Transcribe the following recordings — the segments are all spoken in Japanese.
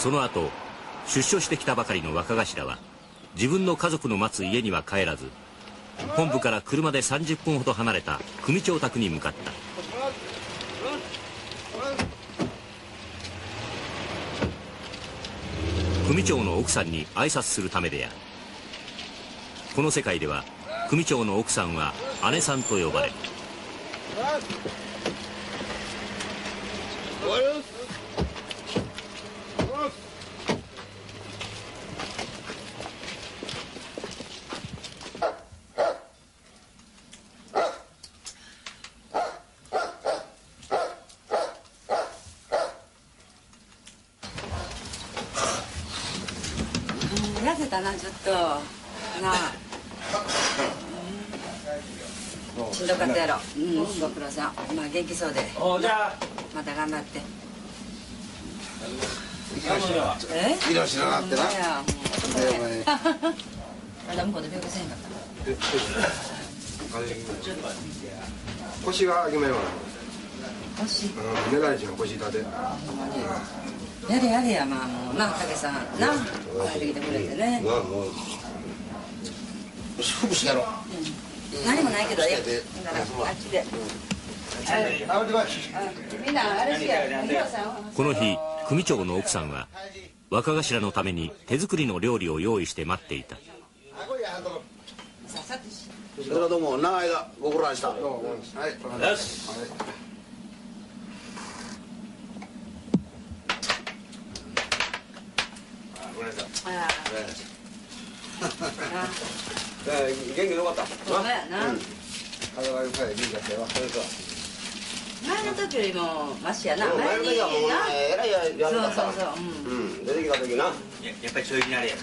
その後出所してきたばかりの若頭は自分の家族の待つ家には帰らず本部から車で30分ほど離れた組長宅に向かった。組長の奥さんに挨拶するためである。この世界では組長の奥さんは姉さんと呼ばれる。せたなちょっと。なあ。しんどかったやろ。うん。ご苦労さん。まあ元気そうで。おじゃあ。また頑張って。え？しゃなってな。向こう。で病気せんかった。腰が決めるわ。腰？うん、メダリちゃん腰立て。ほんまにやれやれやまあもうな武さんな帰ってきてくれてね。なあもう。服してやろう。何もないけどええ。だからあっちで。この日組長の奥さんは若頭のために手作りの料理を用意して待っていた。それはどうも長い間ご苦労した。はい。よしあ元気よかった。あほんまやな体が良さい、元気だったよ。それか。前の時よりもマシやな前の時はもうなえらいやそうそうそううんうん、出てきた時な。ややっぱりちょいきなりやな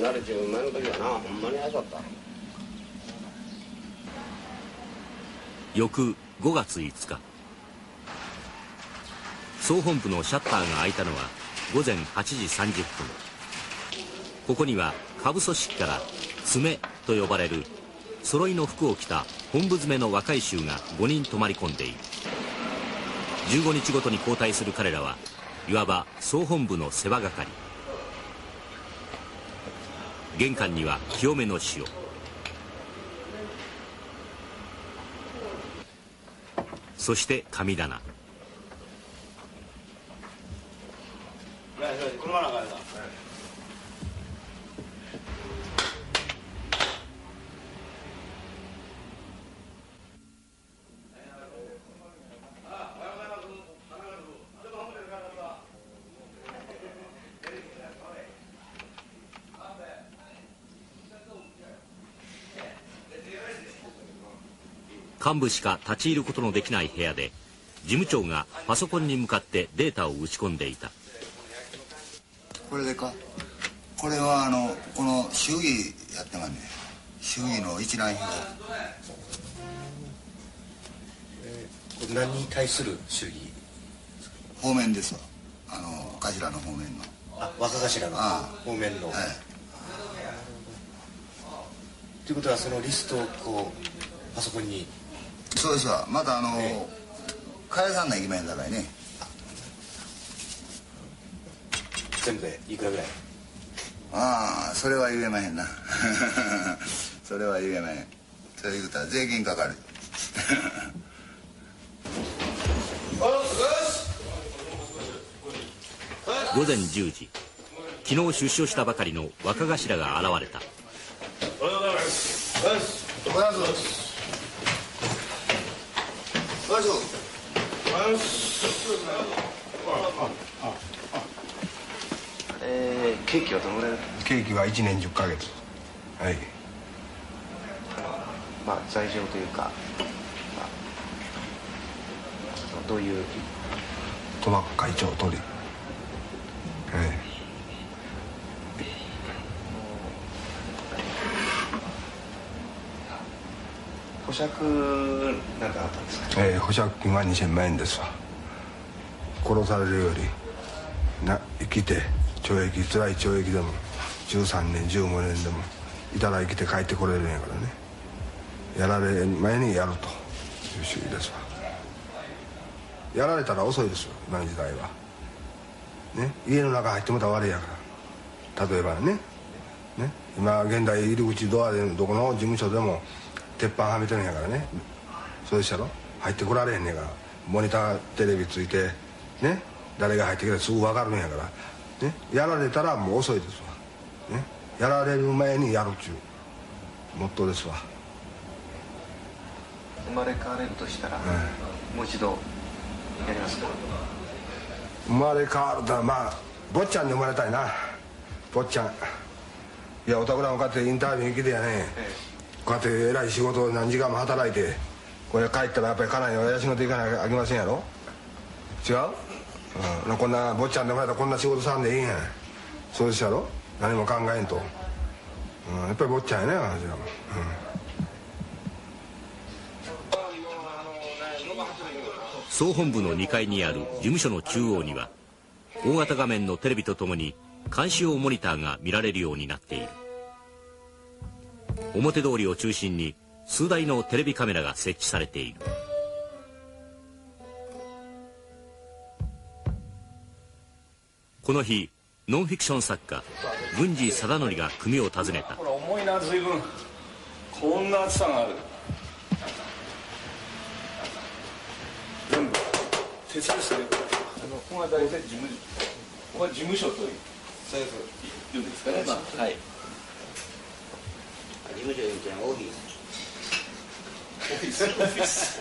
慣れう前の時はな、ほんまに早かった。翌5月5日総本部のシャッターが開いたのは午前8時30分。ここには下部組織から「爪」と呼ばれる揃いの服を着た本部詰めの若い衆が5人泊まり込んでいる。15日ごとに交代する彼らはいわば総本部の世話係。玄関には清めの塩。そして神棚車の中で幹部しか立ち入ることのできない部屋で事務長がパソコンに向かってデータを打ち込んでいた。これでか？これはあのこの衆議やってますね。衆議の一覧表。これ何に対する主義方面ですわ。あの頭の方面の。あ若頭の方面の、はい。ということはそのリストをこうパソコンにそうですわ。またあのえ返さんないけまへんだからね。全部でいくらぐらい？ああそれは言えまへんな。それは言えまへん。それ言うたら税金かかる。午前10時。昨日出所したばかりの若頭が現れた。おはようございます。大丈夫。ようございます。えー、ケーキはどのぐらいだったケーキは1年10ヶ月。はい。まあ罪状というか、まあ、どういう細かい帳取り。保釈なんかあったんですか？えー保釈金は2000万円ですわ。殺されるよりな生きて懲役辛い懲役でも13年15年でもいたら生きて帰ってこれるんやからね。やられ前にやると。いう主義ですわ。やられたら遅いですよ今の時代は。ね？家の中入ってもたら悪いやから。例えばね？ね？今現代入り口ドアでどこの事務所でも鉄板はめてるんやからね。そうでしたろ？入ってこられへんねんから。モニターテレビついてね？誰が入ってきたらすぐ分かるんやから。ね？やられたらもう遅いですわ。ね？やられる前にやるっちゅう。モットーですわ。生まれ変われるとしたら、もう一度やりますか？生まれ変わるとはまあ坊ちゃんで生まれたいな。坊ちゃん。いやおたくらもこうやってインタビューに来てやね、こうやって偉い仕事を何時間も働いてこれ帰ったらやっぱり家内を養っていかなきゃあきませんやろ？違う、うん、こんな坊ちゃんで生まれたらこんな仕事さんでいいんや。そうでしたろ？何も考えんと、うん、やっぱり坊ちゃんやね。私は、うん。総本部の2階にある事務所の中央には大型画面のテレビとともに監視用モニターが見られるようになっている。表通りを中心に数台のテレビカメラが設置されている。この日ノンフィクション作家郡司貞則が組を訪ねた。ほら重いな随分。こんな厚さがある。全部鉄ですねあのここが大体事務ここは事務所というそうですいうんですかね、まあ、はいオフィスオフィスオフィス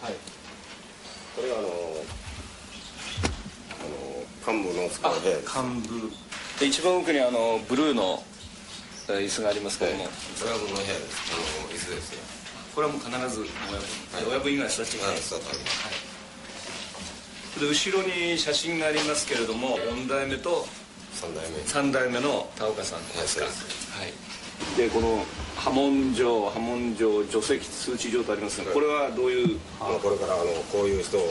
はいこれはあのあの幹部の使う部屋で。す幹部で一番奥にあのブルーのえー椅子がありますけども、親分の部屋ですあの椅子ですよこれはもう必ず親分、親分以外い。い。で後ろに写真がありますけれども4代目と三代目。3代目の田岡さん。ですかはいはい。でこの波紋状波紋状除籍通知状とありますがこれはどういう？まあこれからあのこういう人との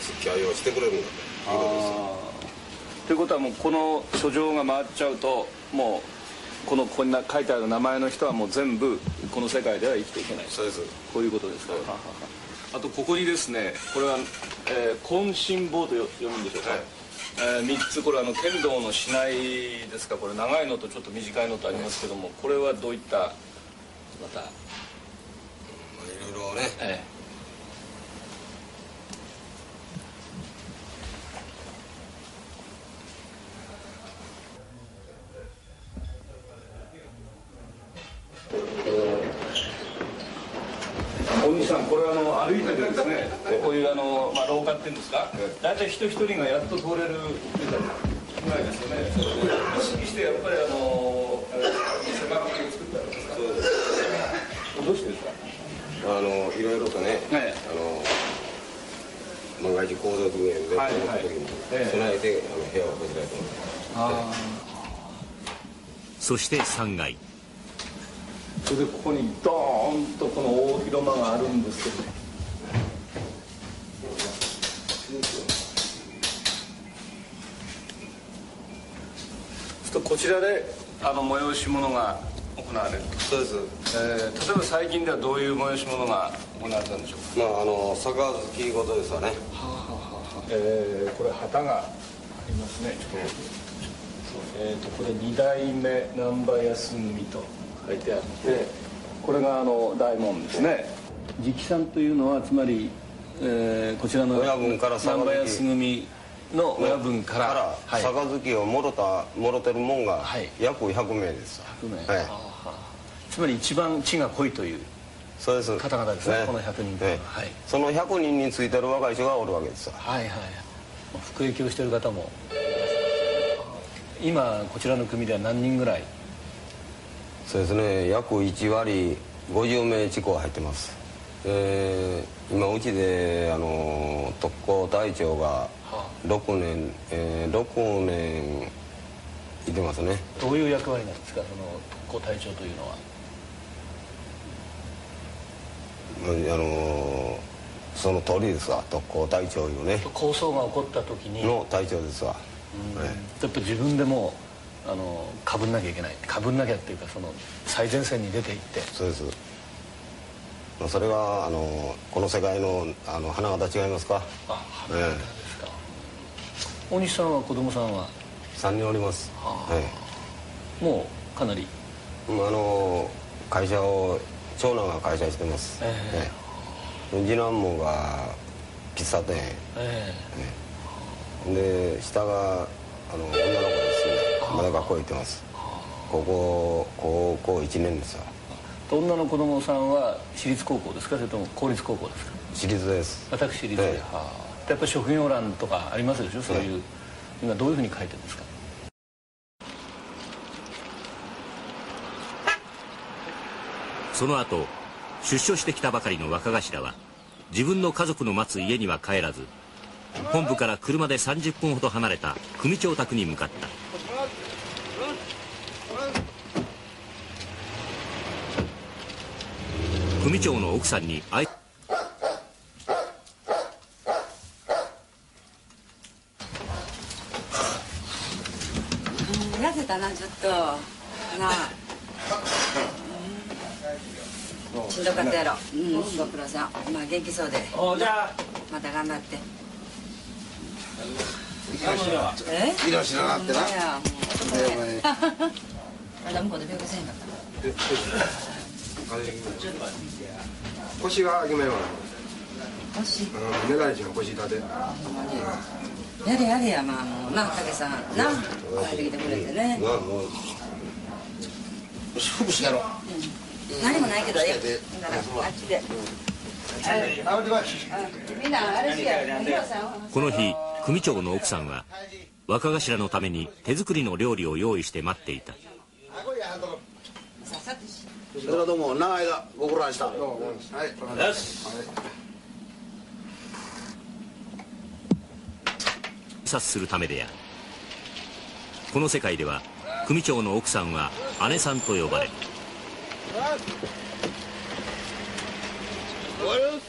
付き合いをしてくれるんだということということはもうこの書状が回っちゃうともうこのこんな書いてある名前の人はもう全部この世界では生きていけない。ですそうです。こういうことですか、あとここにですねこれは、えー、渾身棒とよ読むんでしょうか、はいえー、3つこれあの剣道のしないですか？これ長いのとちょっと短いのとありますけどもこれはどういったまた、まあいろいろね。ええ、さんこれあの歩いててですねこういうあの、まあ、廊下っていうんですか大体人一人がやっと通れるぐらいですよね意識してやっぱりあの狭く作ってあるんですか？どうしてですか？あのいろいろとね、はいあの万が一行動期限で、はいこの時にええ。備えてあの部屋をこちらへと思って。そして3階それでここにドーンとこの大広間があるんですけどね。ちょっとこちらであの催し物が行われると、そうですえー例えば最近ではどういう催し物が行われたんでしょうか。まああの杯ごとですわね。えーこれ旗がありますね、えー、とこれ二代目難波安組と書いてあってこれがあの大門ですね。直参というのはつまり、えーこちらの親分から難波安組の親分からからはい。杯をもろたもろてるもんがはい。約100名です。わ100名。はい。つまり一番地が濃いというそうです。方々ですねこの100人と。いうのはい。その100人についてる若い人がおるわけです。わはいはい。服役をしている方も。今こちらの組では何人ぐらいそうですね。約1割50名近く入ってます。えー今うちであの特攻隊長が6年、えー6年いてますね。どういう役割なんですか？その特攻隊長というのは。あのその通りですわ。特攻隊長いうね。構想が起こった時に。やの隊長ですわ、はい。っぱ自分でもあのかぶんなきゃいけない。かぶんなきゃっていうかその最前線に出ていって。そうです。まあそれがあのこの世界のあの花形違いますか？あえ大西さんは子供さんは？え3人おります。えもうかなり？ああの会社を長男が会社してます、ええ。え次男坊が喫茶店。えで下があの女の子です。ねまだ学校行ってます。高校高校1年ですわ。えと女の子供さんは私立高校ですか？それとも公立高校ですか？私立です。私立で、ええ。はあ。やっぱり職業欄とかありますでしょ？そういう、今どういうふうに書いてるんですか？その後出所してきたばかりの若頭は自分の家族の待つ家には帰らず本部から車で30分ほど離れた組長宅に向かった組長の奥さんにあいうん痩せたなちょっと。なあ。うん。しんどかったやろ。うんご苦労さん。まあ元気そうで。おじゃあ。また頑張って。え？移動しってな。ま向こう。で。病気せへんかった腰が決めるわ腰？うんちゃん腰立て。ほんまに。やれやれやまあもうな武さん。な帰ってきてくれてね。まあもう福祉やろ何もないけどえだからあっちであれはみんなあれしやヒロさんはこの日組長の奥さんは若頭のために手作りの料理を用意して待っていたさっさとしそれはどうも長い間ご苦労でした。はい。よし。視察するためである。この世界では組長の奥さんは姉さんと呼ばれる。おはよう